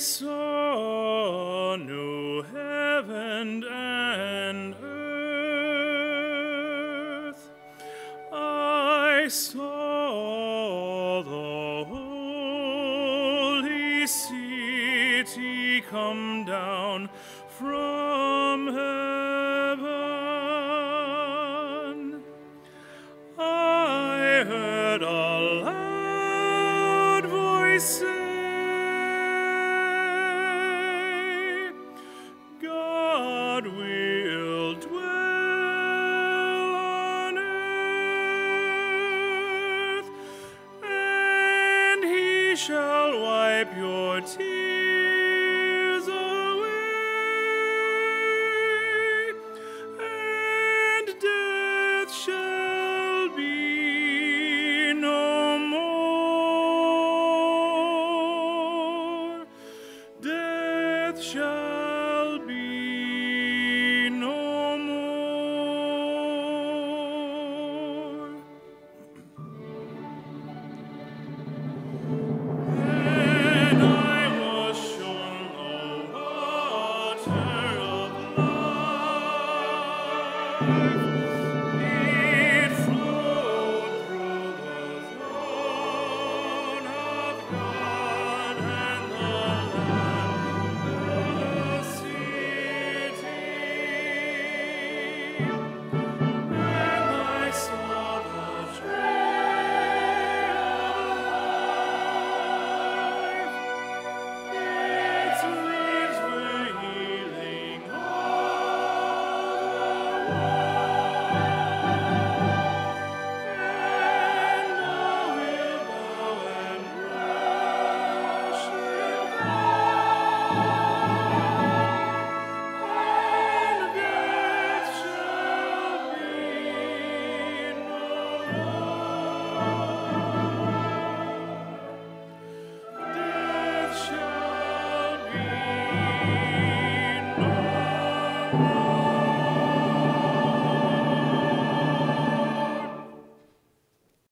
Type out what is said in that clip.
So. Saw the holy city come down from heaven. Shall wipe your tears away, and death shall be no more. Death shall life,